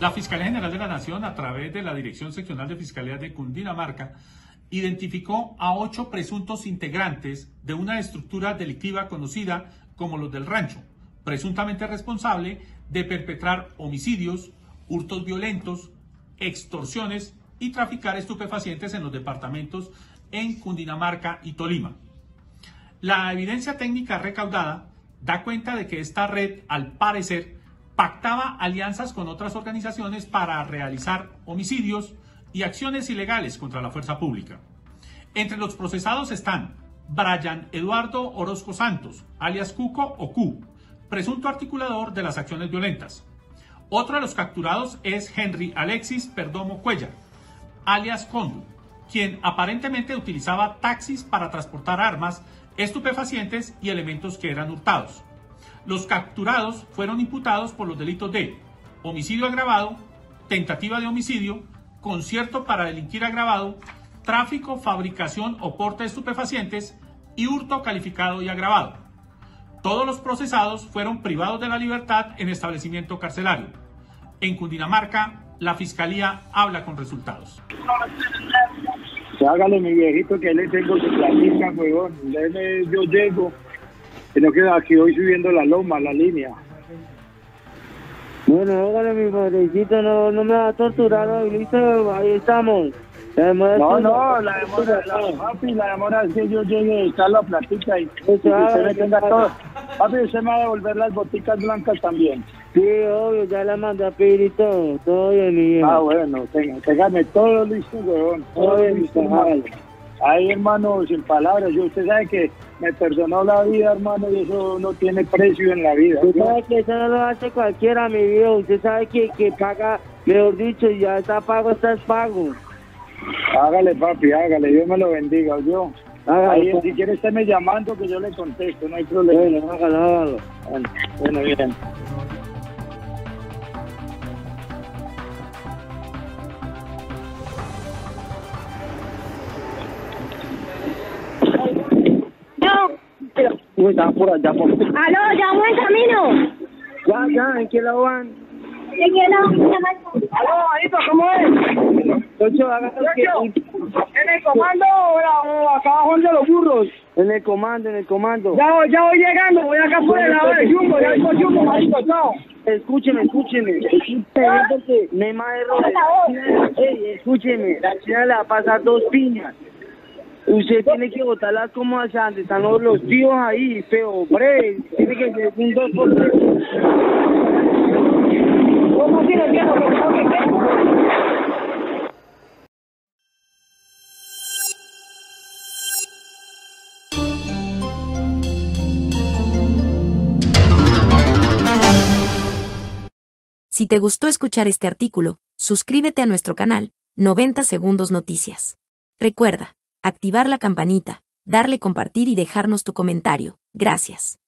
La Fiscalía General de la Nación, a través de la Dirección Seccional de Fiscalía de Cundinamarca, identificó a ocho presuntos integrantes de una estructura delictiva conocida como los del rancho, presuntamente responsable de perpetrar homicidios, hurtos violentos, extorsiones y traficar estupefacientes en los departamentos en Cundinamarca y Tolima. La evidencia técnica recaudada da cuenta de que esta red, al parecer, pactaba alianzas con otras organizaciones para realizar homicidios y acciones ilegales contra la fuerza pública. Entre los procesados están Brian Eduardo Orozco Santos, alias Cuco o Q, presunto articulador de las acciones violentas. Otro de los capturados es Henry Alexis Perdomo Cuellar, alias Condu, quien aparentemente utilizaba taxis para transportar armas, estupefacientes y elementos que eran hurtados. Los capturados fueron imputados por los delitos de homicidio agravado, tentativa de homicidio, concierto para delinquir agravado, tráfico, fabricación o porte de estupefacientes y hurto calificado y agravado. Todos los procesados fueron privados de la libertad en establecimiento carcelario. En Cundinamarca, la Fiscalía habla con resultados. Hágale mi viejito que le tengo su platica, huevón. Yo llego Sino que aquí voy subiendo la loma, la línea. Bueno, hágale mi padrecito, no, no me va a torturar hoy, listo, ahí estamos. No, no, la demora, la, papi, la demora es que yo llegue, echar la platita y, y usted me tenga todo. Papi, usted me va a devolver las boticas blancas también. Sí, obvio, ya la mandé a pedir y todo, todo bien, mi Ah, bueno, téngame todo listo, huevón, todo, bien listo, Ay, hermano, sin palabras, yo, usted sabe que me perdonó la vida, hermano, y eso no tiene precio en la vida. Usted sabe que eso no lo hace cualquiera, mi viejo. Usted sabe que, que paga, mejor dicho, ya está pago, está es pago. Hágale, papi, hágale, Dios me lo bendiga, yo. Ahí, si quiere, estéme llamando que yo le contesto, no hay problema. Bueno, hágalo, hágalo. Bueno bien. Uy, está por allá, por... Aló, ya voy en camino. Ya, ya, ¿en qué lado van? ¿En qué lado? Aló, Marito, ¿cómo es? Tocho, que... ¿En el comando o acá abajo de los burros? En el comando, en el comando. Ya, ya voy llegando, voy acá afuera, a ver, Jumbo, ya voy Jumbo, Marito, chao. Escúcheme, escúcheme, escúcheme, porque Neymar Ey, escúcheme, la china le va a pasar dos piñas. Usted tiene que votarlas como allá antes, están los, los tíos ahí, feo, hombre, tiene que ser un dos por tres. ¿Cómo tiene tiempo? Si te gustó escuchar este artículo, suscríbete a nuestro canal, 90 Segundos Noticias. Recuerda, activar la campanita, darle compartir y dejarnos tu comentario. Gracias.